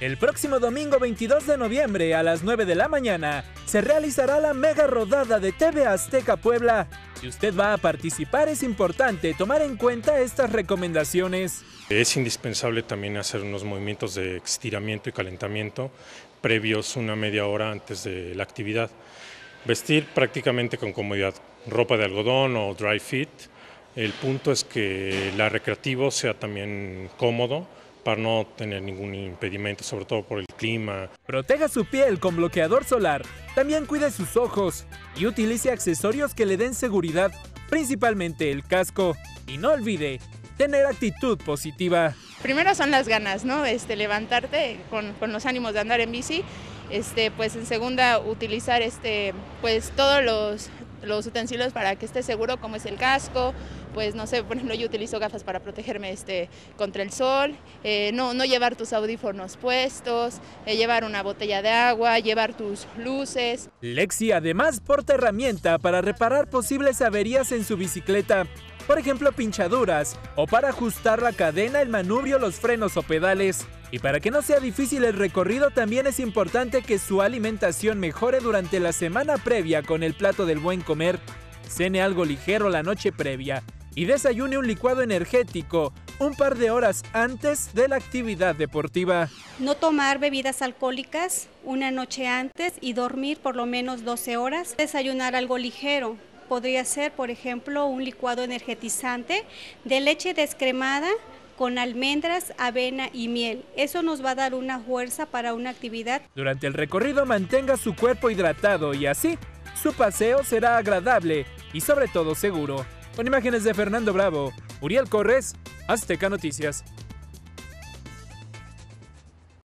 El próximo domingo 22 de noviembre a las 9 de la mañana se realizará la mega rodada de TV Azteca Puebla. Si usted va a participar es importante tomar en cuenta estas recomendaciones. Es indispensable también hacer unos movimientos de estiramiento y calentamiento previos una media hora antes de la actividad. Vestir prácticamente con comodidad, ropa de algodón o dry fit. El punto es que el recreativo sea también cómodo para no tener ningún impedimento, sobre todo por el clima. Proteja su piel con bloqueador solar, también cuide sus ojos y utilice accesorios que le den seguridad, principalmente el casco. Y no olvide tener actitud positiva. Primero son las ganas, ¿no? Este, levantarte con, con los ánimos de andar en bici. Este, pues en segunda utilizar este, pues todos los, los utensilios para que esté seguro, como es el casco, pues no sé, por ejemplo yo utilizo gafas para protegerme este, contra el sol, eh, no, no llevar tus audífonos puestos, eh, llevar una botella de agua, llevar tus luces. Lexi además porta herramienta para reparar posibles averías en su bicicleta, por ejemplo pinchaduras, o para ajustar la cadena, el manubrio, los frenos o pedales. Y para que no sea difícil el recorrido, también es importante que su alimentación mejore durante la semana previa con el plato del buen comer. Cene algo ligero la noche previa y desayune un licuado energético un par de horas antes de la actividad deportiva. No tomar bebidas alcohólicas una noche antes y dormir por lo menos 12 horas. Desayunar algo ligero. Podría ser, por ejemplo, un licuado energetizante de leche descremada con almendras, avena y miel. Eso nos va a dar una fuerza para una actividad. Durante el recorrido mantenga su cuerpo hidratado y así su paseo será agradable y sobre todo seguro. Con imágenes de Fernando Bravo, Uriel Corres, Azteca Noticias.